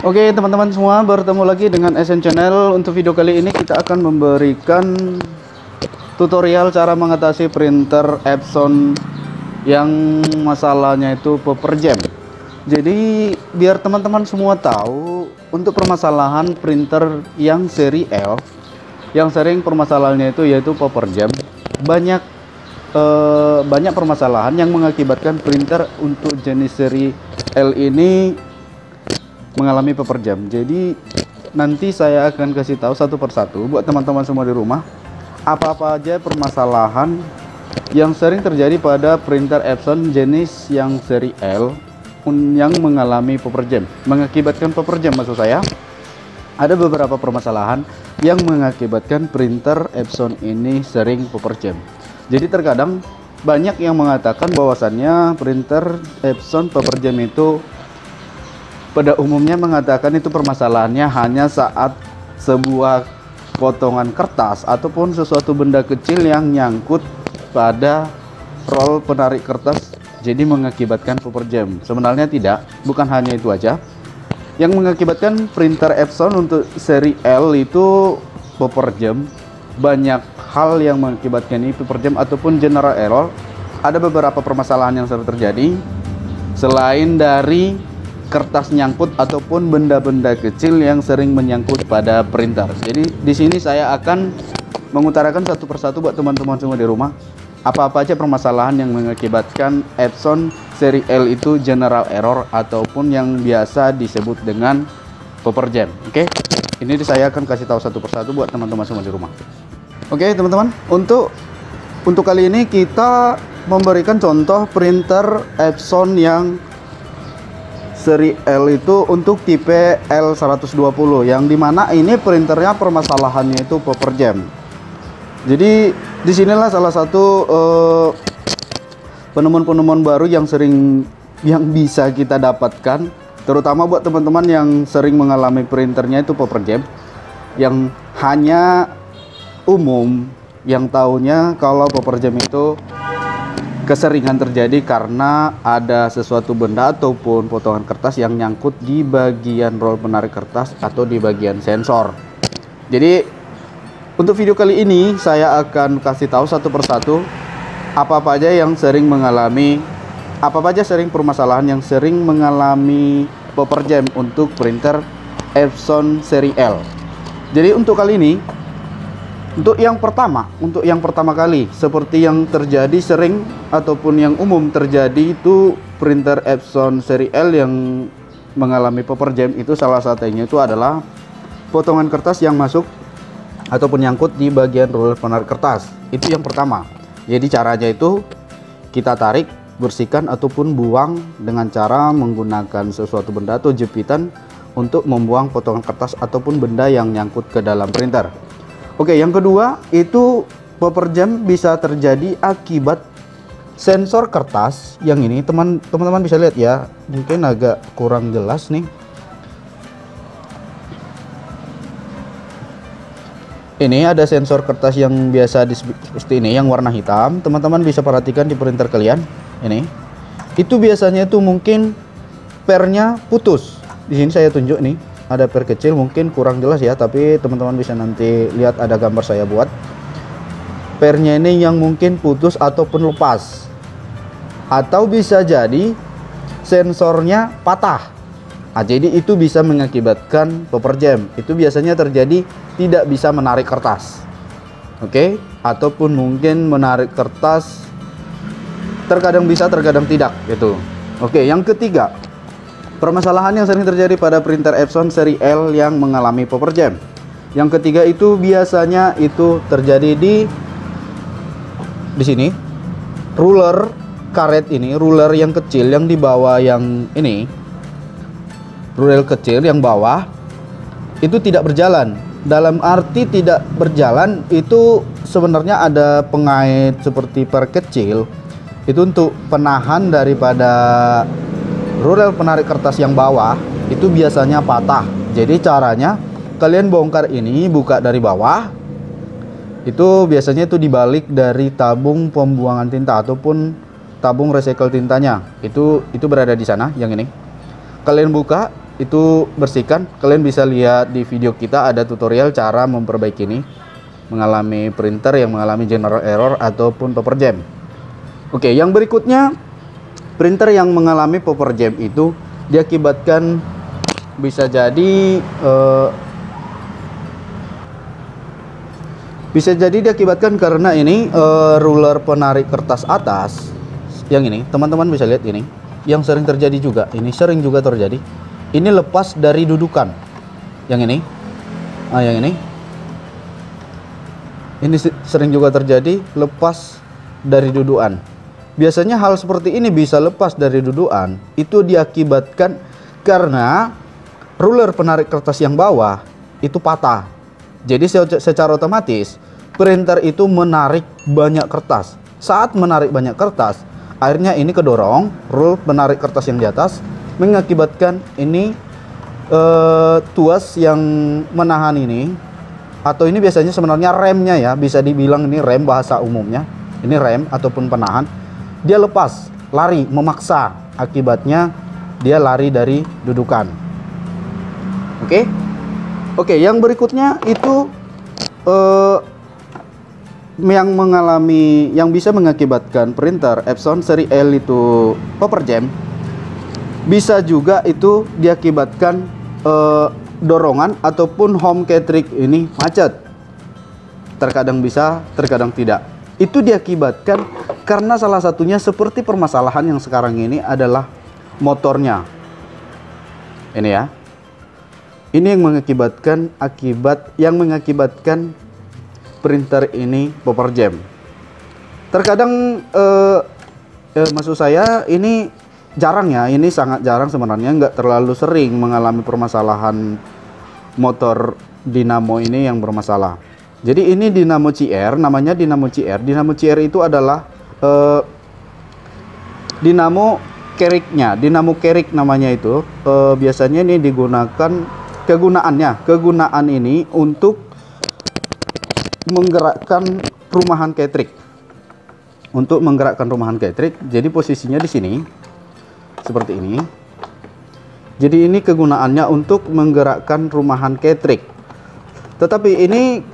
Oke teman-teman semua bertemu lagi dengan SN Channel. Untuk video kali ini kita akan memberikan tutorial cara mengatasi printer Epson Yang masalahnya itu paper jam. Jadi biar teman-teman semua tahu Untuk permasalahan printer yang seri L Yang sering permasalahannya itu yaitu paper jam Banyak eh, banyak permasalahan yang mengakibatkan printer untuk jenis seri L ini mengalami peperjam. Jadi nanti saya akan kasih tahu satu persatu buat teman-teman semua di rumah apa-apa aja permasalahan yang sering terjadi pada printer Epson jenis yang seri L yang mengalami peperjam, mengakibatkan peperjam maksud saya. Ada beberapa permasalahan yang mengakibatkan printer Epson ini sering peperjam. Jadi terkadang banyak yang mengatakan bahwasannya printer Epson peperjam itu pada umumnya mengatakan itu permasalahannya hanya saat sebuah potongan kertas ataupun sesuatu benda kecil yang nyangkut pada roll penarik kertas jadi mengakibatkan paper jam. Sebenarnya tidak, bukan hanya itu aja. Yang mengakibatkan printer Epson untuk seri L itu paper jam. Banyak hal yang mengakibatkan ini paper jam ataupun general error. Ada beberapa permasalahan yang sering terjadi. Selain dari kertas nyangkut ataupun benda-benda kecil yang sering menyangkut pada printer. Jadi di sini saya akan mengutarakan satu persatu buat teman-teman semua di rumah apa-apa aja permasalahan yang mengakibatkan Epson seri L itu general error ataupun yang biasa disebut dengan paper jam. Oke, ini saya akan kasih tahu satu persatu buat teman-teman semua di rumah. Oke, teman-teman, untuk untuk kali ini kita memberikan contoh printer Epson yang seri L itu untuk tipe L120 yang di mana ini printernya permasalahannya itu paper jam. Jadi di sinilah salah satu uh, penemuan-penemuan baru yang sering yang bisa kita dapatkan terutama buat teman-teman yang sering mengalami printernya itu paper jam yang hanya umum yang tahunya kalau paper jam itu keseringan terjadi karena ada sesuatu benda ataupun potongan kertas yang nyangkut di bagian roll penarik kertas atau di bagian sensor. Jadi untuk video kali ini saya akan kasih tahu satu persatu apa-apa aja yang sering mengalami apa aja sering permasalahan yang sering mengalami popper jam untuk printer Epson seri L. Jadi untuk kali ini untuk yang pertama, untuk yang pertama kali seperti yang terjadi sering ataupun yang umum terjadi itu printer Epson seri L yang mengalami paper jam itu salah satunya itu adalah potongan kertas yang masuk ataupun nyangkut di bagian roller penarik kertas. Itu yang pertama. Jadi caranya itu kita tarik, bersihkan ataupun buang dengan cara menggunakan sesuatu benda atau jepitan untuk membuang potongan kertas ataupun benda yang nyangkut ke dalam printer. Oke, yang kedua itu paper jam bisa terjadi akibat sensor kertas yang ini. Teman teman bisa lihat ya mungkin agak kurang jelas nih. Ini ada sensor kertas yang biasa di, seperti ini yang warna hitam. Teman-teman bisa perhatikan di printer kalian. Ini. Itu biasanya itu mungkin pernya putus. Di sini saya tunjuk nih ada per kecil mungkin kurang jelas ya tapi teman-teman bisa nanti lihat ada gambar saya buat. Pernya ini yang mungkin putus ataupun lepas atau bisa jadi sensornya patah. Nah, jadi itu bisa mengakibatkan paper jam. Itu biasanya terjadi tidak bisa menarik kertas. Oke? Okay? ataupun mungkin menarik kertas terkadang bisa terkadang tidak gitu. Oke okay, yang ketiga Permasalahan yang sering terjadi pada printer Epson seri L yang mengalami paper jam. Yang ketiga itu biasanya itu terjadi di di sini ruler karet ini, ruler yang kecil yang di bawah yang ini. Ruler kecil yang bawah itu tidak berjalan. Dalam arti tidak berjalan itu sebenarnya ada pengait seperti per kecil itu untuk penahan daripada rudal penarik kertas yang bawah itu biasanya patah. Jadi caranya kalian bongkar ini buka dari bawah. Itu biasanya itu dibalik dari tabung pembuangan tinta ataupun tabung recycle tintanya. Itu itu berada di sana yang ini. Kalian buka itu bersihkan kalian bisa lihat di video kita ada tutorial cara memperbaiki ini mengalami printer yang mengalami general error ataupun paper jam oke yang berikutnya printer yang mengalami paper jam itu diakibatkan bisa jadi uh, bisa jadi diakibatkan karena ini uh, ruler penarik kertas atas yang ini. Teman-teman bisa lihat ini yang sering terjadi juga. Ini sering juga terjadi. Ini lepas dari dudukan. Yang ini. Ah yang ini. Ini sering juga terjadi lepas dari dudukan biasanya hal seperti ini bisa lepas dari dudukan itu diakibatkan karena ruler penarik kertas yang bawah itu patah. Jadi secara otomatis printer itu menarik banyak kertas. Saat menarik banyak kertas akhirnya ini kedorong rule penarik kertas yang di atas mengakibatkan ini uh, tuas yang menahan ini. Atau ini biasanya sebenarnya remnya ya bisa dibilang ini rem bahasa umumnya. Ini rem ataupun penahan dia lepas lari memaksa. Akibatnya dia lari dari dudukan. Oke? Okay? oke okay, yang berikutnya itu uh, yang mengalami yang bisa mengakibatkan printer Epson seri L itu paper jam. Bisa juga itu diakibatkan uh, dorongan ataupun home catering ini macet. Terkadang bisa terkadang tidak. Itu diakibatkan karena salah satunya seperti permasalahan yang sekarang ini adalah motornya ini ya ini yang mengakibatkan akibat yang mengakibatkan printer ini paper jam. Terkadang eh, eh, maksud saya ini jarang ya, ini sangat jarang sebenarnya nggak terlalu sering mengalami permasalahan motor dinamo ini yang bermasalah. Jadi ini dinamo CR, namanya dinamo CR. Dinamo CR itu adalah eh, dinamo keriknya, dinamo kerik namanya itu. Eh, biasanya ini digunakan kegunaannya, kegunaan ini untuk menggerakkan rumahan catering. Untuk menggerakkan rumahan catering, jadi posisinya di sini seperti ini. Jadi ini kegunaannya untuk menggerakkan rumahan catering. Tetapi ini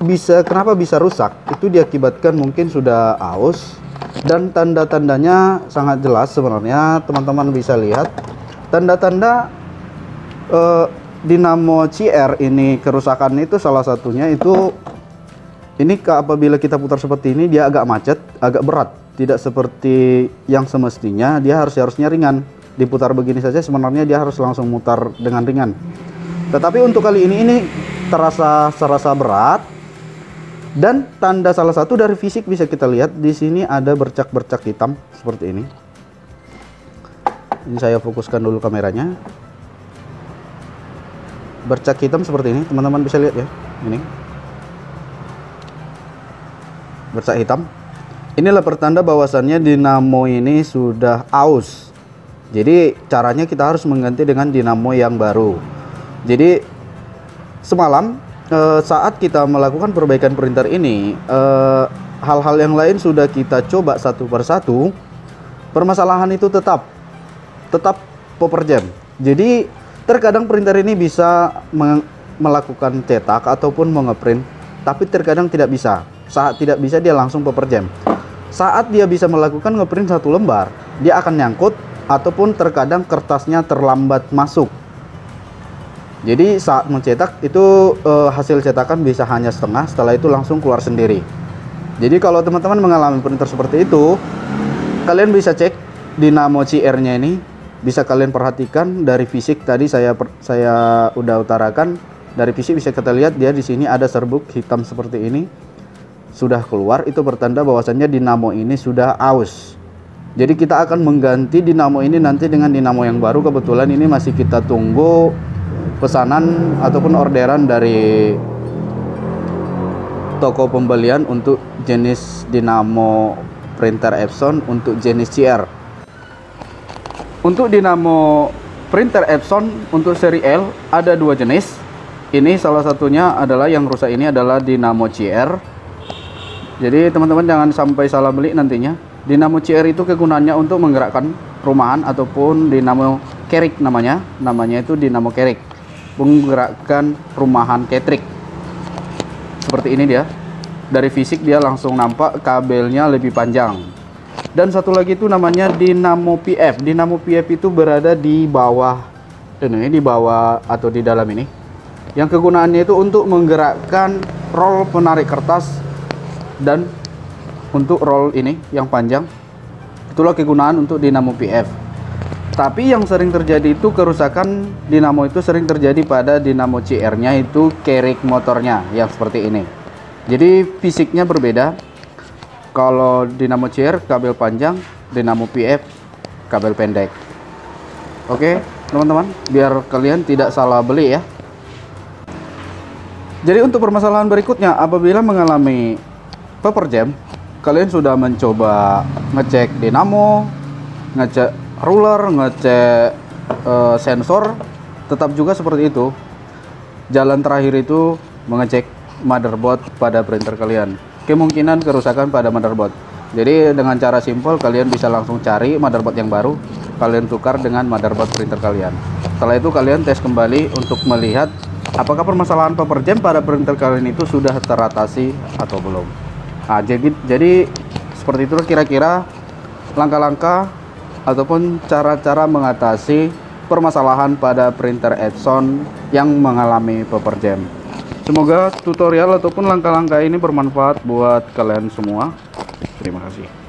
bisa kenapa bisa rusak? Itu diakibatkan mungkin sudah aus dan tanda-tandanya sangat jelas sebenarnya teman-teman bisa lihat tanda-tanda eh, dinamo CR ini kerusakan itu salah satunya itu ini apabila kita putar seperti ini dia agak macet, agak berat, tidak seperti yang semestinya. Dia harus harusnya ringan. Diputar begini saja sebenarnya dia harus langsung mutar dengan ringan. Tetapi untuk kali ini ini terasa serasa berat dan tanda salah satu dari fisik bisa kita lihat di sini ada bercak-bercak hitam seperti ini. Ini saya fokuskan dulu kameranya. Bercak hitam seperti ini, teman-teman bisa lihat ya. Ini bercak hitam. Inilah pertanda bahwasannya dinamo ini sudah aus. Jadi caranya kita harus mengganti dengan dinamo yang baru. Jadi semalam eh, saat kita melakukan perbaikan printer ini, eh, hal-hal yang lain sudah kita coba satu persatu. Permasalahan itu tetap tetap popper jam. Jadi terkadang printer ini bisa melakukan cetak ataupun mengeprint, tapi terkadang tidak bisa. Saat tidak bisa dia langsung paper jam. Saat dia bisa melakukan ngeprint satu lembar, dia akan nyangkut ataupun terkadang kertasnya terlambat masuk. Jadi saat mencetak itu e, hasil cetakan bisa hanya setengah, setelah itu langsung keluar sendiri. Jadi kalau teman-teman mengalami printer seperti itu, kalian bisa cek dinamo CR-nya ini, bisa kalian perhatikan dari fisik tadi saya saya udah utarakan. Dari fisik bisa kita lihat dia di sini ada serbuk hitam seperti ini sudah keluar itu bertanda bahwasannya dinamo ini sudah aus. Jadi kita akan mengganti dinamo ini nanti dengan dinamo yang baru. Kebetulan ini masih kita tunggu pesanan ataupun orderan dari toko pembelian untuk jenis dinamo printer Epson untuk jenis CR. Untuk dinamo printer Epson untuk seri L ada dua jenis. Ini salah satunya adalah yang rusak ini adalah dinamo CR jadi teman-teman jangan sampai salah beli nantinya. Dinamo CR itu kegunaannya untuk menggerakkan rumahan ataupun dinamo Kerik namanya namanya itu dinamo Kerik menggerakkan rumahan Ketrik seperti ini dia. Dari fisik dia langsung nampak kabelnya lebih panjang. Dan satu lagi itu namanya dinamo PF dinamo PF itu berada di bawah ini di bawah atau di dalam ini. Yang kegunaannya itu untuk menggerakkan roll penarik kertas dan untuk roll ini yang panjang. Itulah kegunaan untuk dinamo PF tapi yang sering terjadi itu kerusakan dinamo itu sering terjadi pada dinamo CR nya itu kerik motornya yang seperti ini. Jadi fisiknya berbeda. Kalau dinamo CR kabel panjang dinamo PF kabel pendek. Oke teman-teman biar kalian tidak salah beli ya. Jadi untuk permasalahan berikutnya apabila mengalami paper jam kalian sudah mencoba ngecek dinamo ngecek ruler ngecek uh, sensor tetap juga seperti itu. Jalan terakhir itu mengecek motherboard pada printer kalian. Kemungkinan kerusakan pada motherboard. Jadi dengan cara simpel kalian bisa langsung cari motherboard yang baru kalian tukar dengan motherboard printer kalian. Setelah itu kalian tes kembali untuk melihat apakah permasalahan paper jam pada printer kalian itu sudah teratasi atau belum. Nah jadi jadi seperti itu kira-kira langkah-langkah ataupun cara-cara mengatasi permasalahan pada printer Epson yang mengalami paper jam. Semoga tutorial ataupun langkah-langkah ini bermanfaat buat kalian semua. Terima kasih